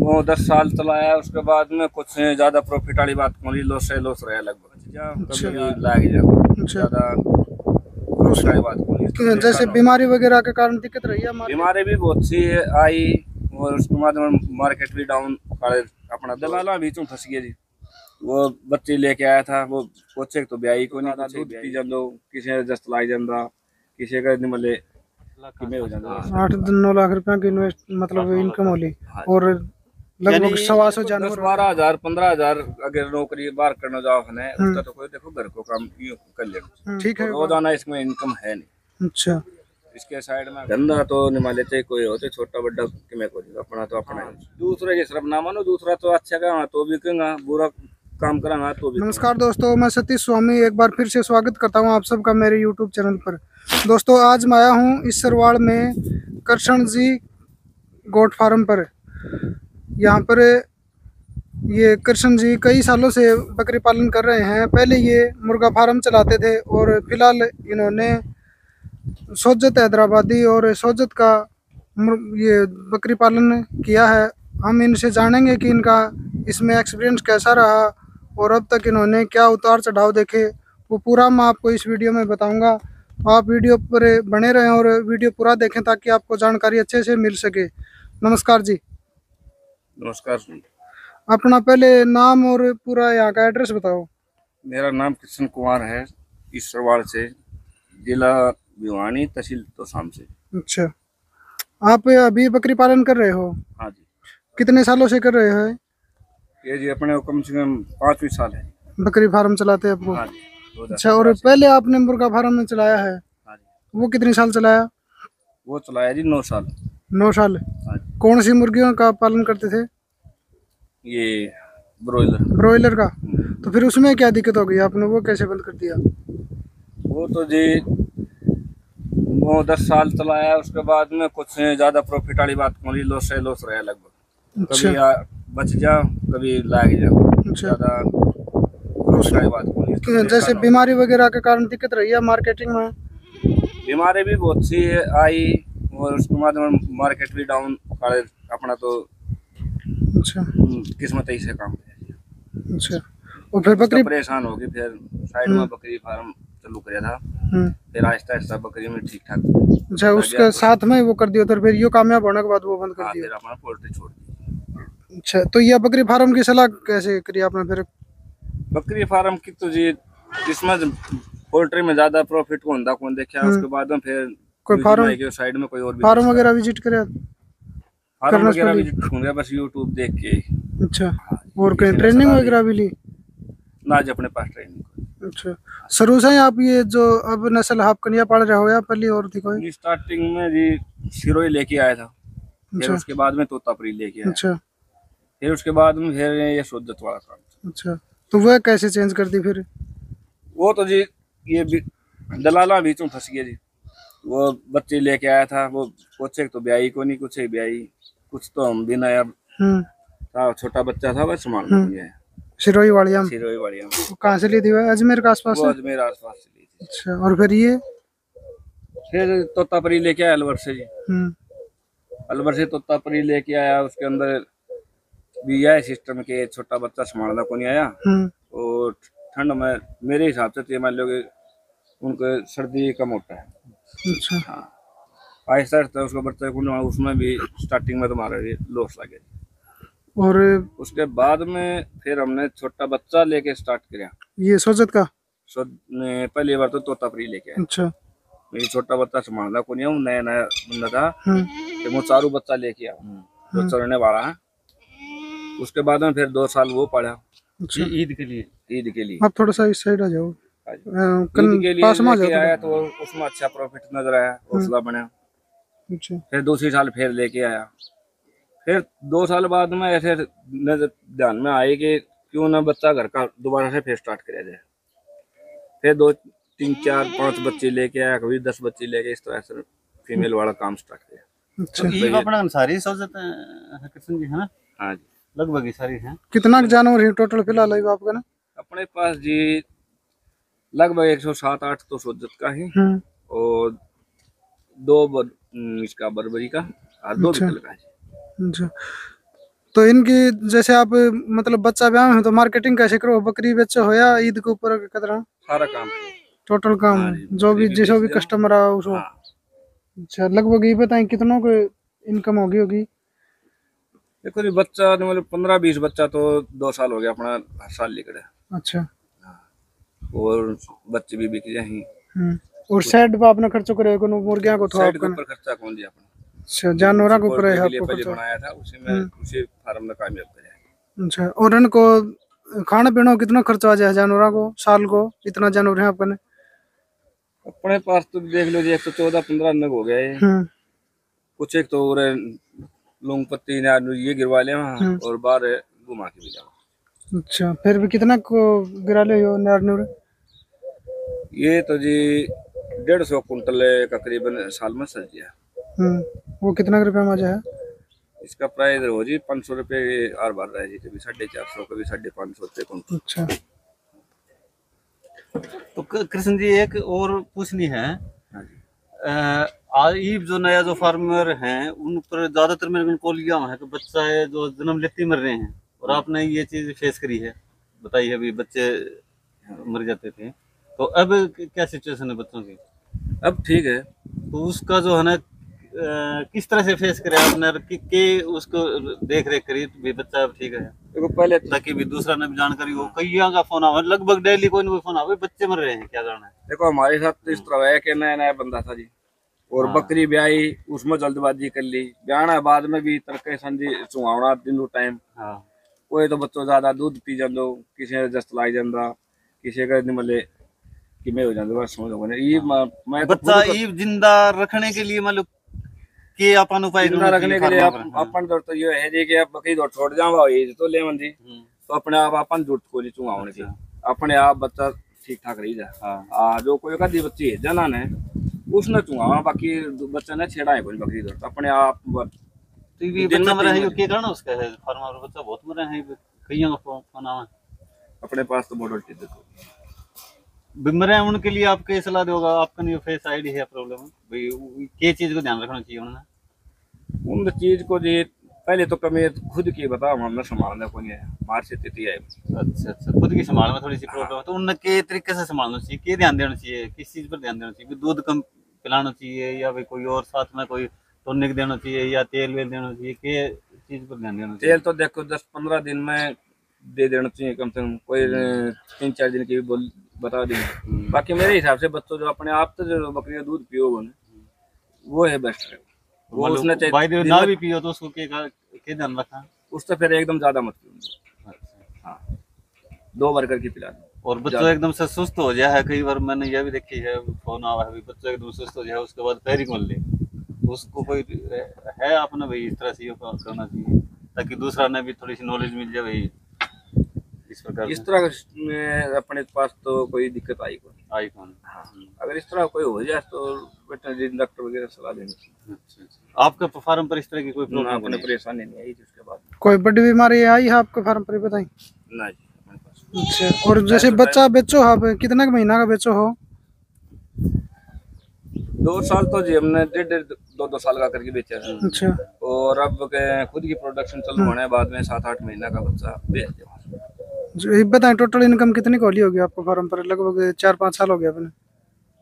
वो दस साल चलाया उसके बाद में कुछ ज़्यादा प्रॉफिट वाली बात कौन लॉस है लॉस रहा लगभग। जा अच्छा। लाग जाओ अच्छा। ज़्यादा तो जैसे बीमारी वगैरह के कारण दिक्कत रही है बीमारी भी बहुत सी आई और उसके बाद में मार्केट भी डाउन अपना दलाला बीचों फंस गया जी। वो बच्चे लेके आया था वो कोचे तो ब्याई को नहीं? दूध पी जांदो किसी जस्त लाई जांदा किसी का नहीं मले किमें हो जांदा? आठ नौ लाख रुपया की इन्वेस्ट मतलब इनकम होली हाँ। और लगभग सवा सौ जानवर बारह हज़ार पंद्रह हज़ार अगर नौकरी बाहर करना जाओ है उसका तो कोई देखो घर को काम कर ले? हम्म, ठीक है। रोज़ाना इसमें इनकम है नहीं। अच्छा। इसके साइड में धंधा तो निमा लेते कोई होते छोटा बड़ा कि मैं कोई? अपना तो अपना ही। दूसरे के सिर्फ़ ना मानो दूसरा तो अच्छा कहा तो भी कहूँगा बुरा काम करांगा तो भी नमस्कार दोस्तों मैं सतीश स्वामी एक बार फिर से स्वागत करता हूँ आप सबका मेरे यूट्यूब चैनल पर। दोस्तों आज मैं आया हूँ इस सरवाड़ में कृष्ण जी गोट फार्म पर। यहाँ पर ये कृष्ण जी कई सालों से बकरी पालन कर रहे हैं। पहले ये मुर्गा फार्म चलाते थे और फ़िलहाल इन्होंने सोजत हैदराबादी और सोजत का ये बकरी पालन किया है। हम इनसे जानेंगे कि इनका इसमें एक्सपीरियंस कैसा रहा और अब तक इन्होंने क्या उतार चढ़ाव देखे, वो पूरा मैं आपको इस वीडियो में बताऊँगा। तो आप वीडियो पर बने रहें और वीडियो पूरा देखें ताकि आपको जानकारी अच्छे से मिल सके। नमस्कार जी। नमस्कार अपना पहले नाम और पूरा यहाँ का एड्रेस बताओ। मेरा नाम कृष्ण कुमार है ईश्वरवाड़ से जिला भिवानी तहसील तो शाम से। अच्छा। आप अभी बकरी पालन कर रहे हो? हाँ जी। कितने सालों से कर रहे हो? ये जी अपने कम से कम पाँचवीं साल है। बकरी फार्म चलाते हैं आपको हाँ जी अच्छा और पहले आपने मुर्गा फार्म में चलाया है? हाँ जी। वो कितने साल चलाया? वो चलाया जी नौ साल। नौ साल। हाँ जी। कौन सी मुर्गियों का पालन करते थे? ये ब्रोइलर ब्रॉयलर का? तो फिर उसमें क्या दिक्कत हो गई? आपने वो कैसे बंद कर दिया? वो तो जी वो दस साल चलाया उसके बाद में कुछ ज़्यादा प्रॉफिट वाली बात कौन लॉस है लॉस रहा लगभग। अच्छा। कभी आ, बच जा कभी लाग जा अच्छा। ज़्यादा प्रॉफिट वाली बात कौन तो जैसे बीमारी वगैरह के कारण दिक्कत रही है मार्केटिंग में? बीमारी भी बहुत सी आई और उसके बाद मार्केट भी डाउन अपना तो अच्छा। हम्म, किस्मत ही से काम है अच्छा। और फिर बकरी तो परेशान होगी फिर साइड में बकरी फार्म चालू किया था। हम्म, फिर आहिस्ता आहिस्ता बकरी में ठीक ठाक अच्छा उसके साथ में वो कर दिया तो फिर ये कामयाब होने के बाद वो बंद कर हाँ दिया। फिर अपना पोल्ट्री छोड़ दी। अच्छा तो ये बकरी फार्म की सलाह कैसे करी आपने फिर? बकरी फार्म की तो जी इसमें पोल्ट्री में ज़्यादा प्रॉफिट को होता कौन देखा उसके बाद में फिर हम्म। कोई फार्म- साइड में कोई और फार्म वगैरह विज़िट करे? फार्म करना वगैरह भी। ढूंढ बस यूट्यूब देख के। अच्छा। और कहीं ट्रेनिंग वगैरह भी ली? ना आज अपने पास ट्रेनिंग अच्छा। शुरू से आप ये जो अब नस्ल आप कन्या पाल रहे हो या पहले और थी कोई? स्टार्टिंग में जी सिरोही लेके आया था। फिर अच्छा। उसके बाद में तोतापुरी लेके आया। अच्छा। फिर उसके बाद में फिर ये शुद्धत वाला काम अच्छा। तो वह कैसे चेंज कर दी फिर? वो तो जी ये दलाला बीचों फंस गया जी। वो बच्चे लेके आया था वो एक तो ब्याई को नहीं कुछ ब्याई। कुछ तो हम भी नया हम्म। था छोटा बच्चा था बस संभाल नहीं सिरोही वाली हम सिरोही वाली में वो कहाँ से ली थी? वह अजमेर के आसपास अजमेर आसपास से ली थी। अच्छा और फिर ये? फिर तोतापरी लेके आया अलवर से जी। हम्म। अलवर से तोतापरी लेके आया उसके अंदर भी यह सिस्टम के छोटा बच्चा संभालना को नहीं आया। हम्म। और ठंड में मेरे हिसाब से तो मान लो कि उनको सर्दी कम होता है। अच्छा। हाँ। आहिस्ता आहिस्ता उसका बच्चा को उसमें भी स्टार्टिंग में तुम्हारा लॉस लगे। और उसके बाद में फिर हमने छोटा बच्चा लेके स्टार्ट किया। ये सोजत का? सो पहली बार तो तोतापरी लेके अच्छा। मेरी छोटा बच्चा संभालना को नहीं हूँ नया नया बंदा था। हम्म। मैं चारू बच्चा लेके आया। जो चलने वाला है। उसके बाद में फिर दो साल वो पढ़ा। अच्छा। ईद के लिए? ईद के लिए। आप थोड़ा सा इस साइड आ जाओ। हाँ ईद कल के लिए पास में आ जाओ लेके थोड़ा। आया तो उसमें अच्छा प्रॉफिट नज़र आया हौसला बना अच्छा। फिर दूसरी साल फिर लेके आया। फिर दो साल बाद में ऐसे नज़र ध्यान में आए कि क्यों ना बच्चा घर का दोबारा से फिर स्टार्ट किया जाए फिर दो तीन चार पाँच बच्चे लेके आया कभी दस बच्चे लेके इस तरह से फीमेल वाला काम स्टार्ट किया। अच्छा। ये अपना सारी सोचते हैं कृष्ण जी है ना? हाँ जी। लगभग सारी हैं। कितना जानवर है टोटल फ़िलहाल आपका ना? अपने पास जी लगभग एक सौ सात आठ तो सोजत का ही। हम्म। और दो इसका बरबरी का और दो अच्छा। का है। अच्छा। तो इनकी जैसे आप मतलब बच्चा ब्याह है तो मार्केटिंग कैसे करो? बकरी बेचो हो या ईद के ऊपर कतरा? सारा काम। टोटल काम हाँ जो भी जिसो भी कस्टमर आ उसको। हाँ। अच्छा लगभग ये बताएँ कितनों को इनकम होगी होगी? देखो जी बच्चा तो मतलब पंद्रह बीस बच्चा तो दो साल हो गया अपना हर साल लिखड़ा अच्छा। और बच्चे भी बिक जाए और साइड पे आपने खर्चो करे को मुर्गियाँ को के आपका? ऊपर खर्चा कौन दिया अपना अच्छा जानवरों के ऊपर है पोल्ट्री के लिए आपको बनाया था उसी में उसी फार्म में कामयाब कराया अच्छा और इनको खाना पीना कितना खर्चा आ जाए जानवरों को साल को? इतना जानवर है आपने अपने पास तो देख लो जी एक तो चौदह पंद्रह नग हो गए। हम्म। कुछ एक तो और लौंग पत्ती ने ये गिरवा ले वहाँ और बाहर घुमा के भी जाओ अच्छा फिर भी कितना को गिरा ले हो ये तो जी डेढ़ सौ कुंटल है तकरीबन साल में सज गया। हम्म वो कितना रुपया में आ इसका प्राइस हो जी पाँच सौ रुपये हर बार रहा है जी कभी साढ़े चार सौ कभी साढ़े पाँच सौ रुपये कुंटल। अच्छा। तो कृष्ण जी एक और पूछनी है। हाँ आज जो नया जो फार्मर हैं उन पर ज़्यादातर मेरे को कॉल किया हुआ है कि बच्चा है जो जन्म लेते मर रहे हैं और आपने ये चीज़ फेस करी है बताइए अभी बच्चे मर जाते थे। तो अब क्या सिचुएशन है बच्चों की? अब ठीक है। तो उसका जो है ना किस तरह से फेस करे आपने? कि, कि उसको देख रेख करी भी बच्चा अब ठीक है? देखो पहले तो- ताकि भी दूसरा ने भी जानकारी हो कई का फ़ोन आवा लगभग डेली कोई ना कोई फ़ोन आवे बच्चे मर रहे हैं क्या कारण है? देखो हमारे साथ तो इस तरह है कि नया नया बंदा था जी। और हाँ। बकरी ब्याई उसमें जल्दबाजी कर ली। ब्याना बाद में भी तरके संजी चुहावना दिनों टाइम हाँ। कोई तो बच्चों ज़्यादा दूध पी जाते किसी ने जस्ट लाई जाता किसी का मतलब मले किमें हो जांदो बस समझो ने ये म- मैं तो बच्चा ये ज़िंदा रखने के लिए मतलब के अपन उपाय ज़िंदा रखने के लिए? अपन दौड़ तो ये है जी कि आप बकरी दौड़ छोड़ जावा ये तो ले मंदी हम्म, तो अपने आप अपन जुट को जी चुंगावने की। अपने आप बच्चा ठीक ठाक रही जाए हाँ। आ जो कोई कदी बच्ची है जना ने उसने चुंगावा बाकी बच्चा ने छेड़ा है कोई बकरी दौड़ तो अपने आप तो ये बच्चा में मरा है क्या करना उसका है फार्मर बच्चा बहुत मरा है कई का फ़ोन आवा अपने पास तो देखो। बीमार है उनके लिए आप क्या सलाह दोगा आपका नहीं फेस आईडी है प्रॉब्लम भाई वो- के चीज़ को ध्यान रखना चाहिए उन्होंने उन चीज़ को जी पहले तो कमी खुद की बताओ हमने संभालने को नहीं है। मार से तिथि है अच्छा अच्छा खुद की संभाल में थोड़ी सी प्रॉब्लम है तो उनने के तरीके से संभालना चाहिए के ध्यान देना चाहिए किस चीज़ पर ध्यान देना चाहिए? दूध कम पिलाना चाहिए या भाई कोई और साथ में कोई टॉनिक देना चाहिए या तेल वेल देना चाहिए के चीज़ पर ध्यान देना चाहिए? तेल तो देखो दस पंद्रह दिन में दे देना चाहिए कम से कम। कोई तीन चार दिन की भी बोल बता देंगे बाकी मेरे हिसाब से बच्चों जो अपने आप तो जो बकरी का दूध पियो वो वो है बेस्ट है वो उसने मतलब द वे दिन ना भी पियो तो उसको के के ध्यान रखा? उससे फिर एकदम ज़्यादा मत पियो। अच्छा। हाँ। दो बार करके पिला दो। और बच्चों एकदम से सुस्त हो जाए है कई बार मैंने यह भी देखी है फ़ोन आवा है बच्चों एकदम सुस्त हो जाए उसके बाद पैरिंग खोल ले। तो उसको कोई है आपने भाई इस तरह से करना चाहिए ताकि दूसरा ने भी थोड़ी सी नॉलेज मिल जाए भाई। इस प्रकार इस तरह में अपने पास तो कोई दिक्कत आई को नहीं। आई कौन हाँ। अगर इस तरह कोई हो जाए तो वेटनरी डॉक्टर वगैरह सलाह देंगे अच्छा अच्छा। आपके फार्म पर इस तरह की कोई प्रॉब्लम अपने नहीं परेशानी नहीं आई थी उसके बाद। कोई बड़ी बीमारी आई है आपके फार्म पर बताएँ? ना जी अच्छा और जैसे बच्चा बेचो आप कितना का महीना का बेचो हो? दो साल तो जी हमने डेढ़ डेढ़ दो दो साल का करके बेचा है। अच्छा। और अब के खुद की प्रोडक्शन चालू होने बाद में सात आठ महीना का बच्चा बेच दिया। जो बताएँ टोटल इनकम कितनी कोली होगी आपको फार्म पर? लगभग चार पाँच साल हो गया अपने।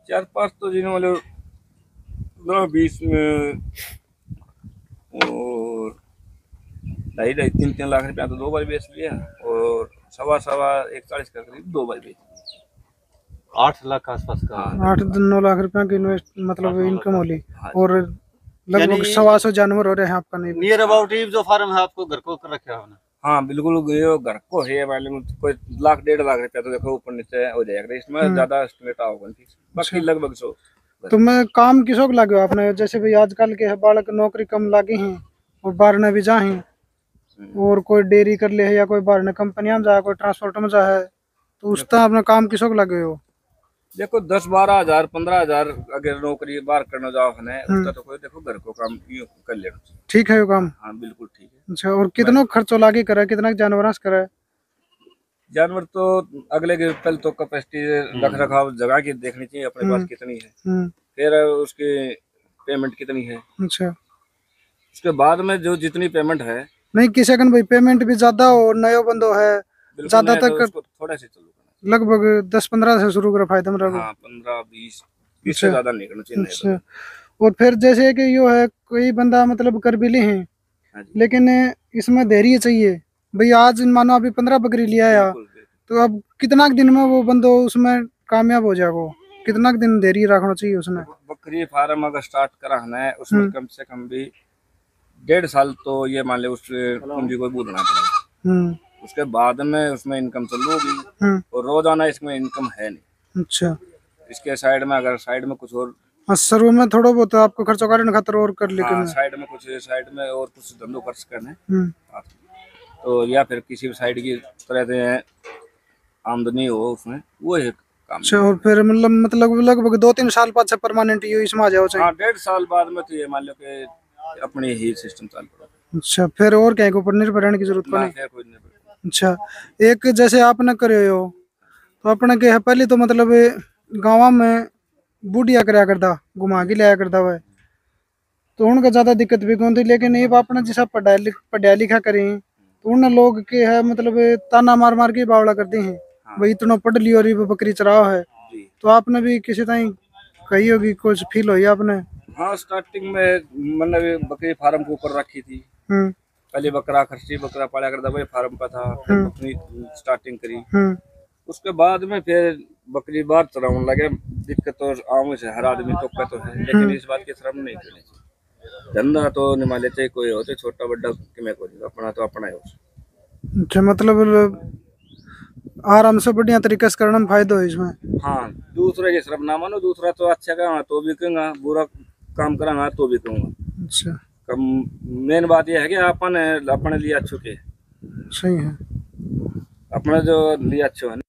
चार पाँच तो जिन्होंने मतलब दो बीस में और ढाई ढाई तीन तीन लाख रुपया तो दो बार बेच लिया और सवा सवा एक चालीस का करीब दो बार बेच लिया। आठ लाख के आसपास का। आठ नौ लाख रुपया की इन्वेस्ट मतलब इनकम होली। हाँ। और लगभग सवा सौ जानवर हो रहे हैं आपका नहीं। नियर अबाउट जो फार्म है आपको घर को कर रखा है आपने हाँ बिल्कुल घर को है मालूम कोई लाख डेढ़ लाख रुपया तो देखो ऊपर नीचे हो जाएगा। इसमें ज़्यादा एस्टिमेट आओगे बाकी लगभग सौ। तो मैं काम किसो को लागे आपने? जैसे भी आजकल के बालक नौकरी कम लागे हैं और बाहर ने भी जाए। और कोई डेयरी कर ले है या कोई बाहर ने कंपनियाँ में जाए कोई ट्रांसपोर्ट में जाए है तो उस तरह अपना काम किसो को लगे हो? देखो दस बारह हज़ार पंद्रह हज़ार अगर नौकरी बाहर करना जाओ है उसका तो कोई देखो घर को काम यूँ कर लेना ठीक है वो काम। हाँ बिल्कुल ठीक है। अच्छा और कितना खर्चो लागे करे कितना जानवर करे जानवर तो अगले के पहले तो कैपेसिटी रख रखाव जगह की देखनी चाहिए अपने पास कितनी है। हम्म। फिर उसकी पेमेंट कितनी है। अच्छा। उसके बाद में जो जितनी पेमेंट है नहीं किसी भाई पेमेंट भी ज़्यादा हो नयो बंदो है। ज़्यादा तो तक- उसको थोड़े से चालू लगभग दस पंद्रह से शुरू करो फ़ायदा में हाँ पंद्रह बीस बीस से अच्छा। ज़्यादा नहीं करना चाहिए अच्छा। और फिर जैसे कि यो है कोई बंदा मतलब कर भी ली। है हाँ लेकिन इसमें धैर्य चाहिए। भाई आज मानो अभी पंद्रह बकरी लिया या बिल्कुल, बिल्कुल। तो अब कितना दिन में वो बंदो उसमें कामयाब हो जाएगा कितना दिन देरी रखना चाहिए उसने बकरी फार्म अगर स्टार्ट कराना है उसमें हम्म। कम से कम भी डेढ़ साल तो ये मान ले उस पूंजी को बूझना पड़ेगा हम्म। उसके बाद में उसमें इनकम चालू होगी हम्म। और रोज़ाना इसमें इनकम है नहीं। अच्छा। इसके साइड में अगर साइड में कुछ और हाँ शुरू में थोड़ा बहुत आपको खर्चा करने खातर और कर लेकिन हाँ, साइड में कुछ साइड में और कुछ धंधो खर्च करना है। हम्म। तो या फिर किसी भी साइड की तरह से आमदनी हो उसमें वो एक काम अच्छा और फिर मतलब मतलब लगभग दो तीन साल बाद से परमानेंट ये इसमें आ जाओ हाँ डेढ़ साल बाद में तो ये मान लो कि अपनी ही सिस्टम चालू करो। अच्छा फिर और क्या ऊपर निर्भर रहने की ज़रूरत ना नहीं फिर कोई नहीं पड़ेगा। अच्छा एक जैसे आपने करे हो तो अपने के है पहले तो मतलब गाँव में बूढ़िया कराया करता घुमा के लाया करता वह। तो उनका ज़्यादा दिक्कत भी कौन थी? लेकिन ये आपने जैसा पढ़ाई लिख पढ़ाई लिखा करी तो उन लोग के है मतलब ताना मार मार के बावड़ा करते हैं। भाई इतना पढ़ लियो और बकरी चराव है। तो आपने भी किसी तरह कही होगी कुछ फील हुई आपने? हाँ स्टार्टिंग में मैंने बकरी फार्म के ऊपर रखी थी। हम्म। पहले बकरा खर्ची बकरा पाला करता वही फार्म का था फिर बकरी स्टार्टिंग करी। हम्म। उसके बाद में फिर बकरी बार चलाने लगे। दिक्कत तो आम से हर आदमी तो तो है लेकिन इस बात की शर्म नहीं करनी चाहिए। धंधा तो निमा लेते कोई होते छोटा बड़ा कि मैं कोई अपना तो अपना है उसे अच्छा मतलब आराम से बढ़िया तरीके से करना में फ़ायदा हो इसमें? हाँ दूसरे की शर्म ना मानो दूसरा तो अच्छा कहा तो भी कहूँगा बुरा काम करांगा तो भी कहूँगा। अच्छा। मेन बात यह है कि अपन अपने लिए अच्छो के। सही है। अपने जो लिए अच्छो है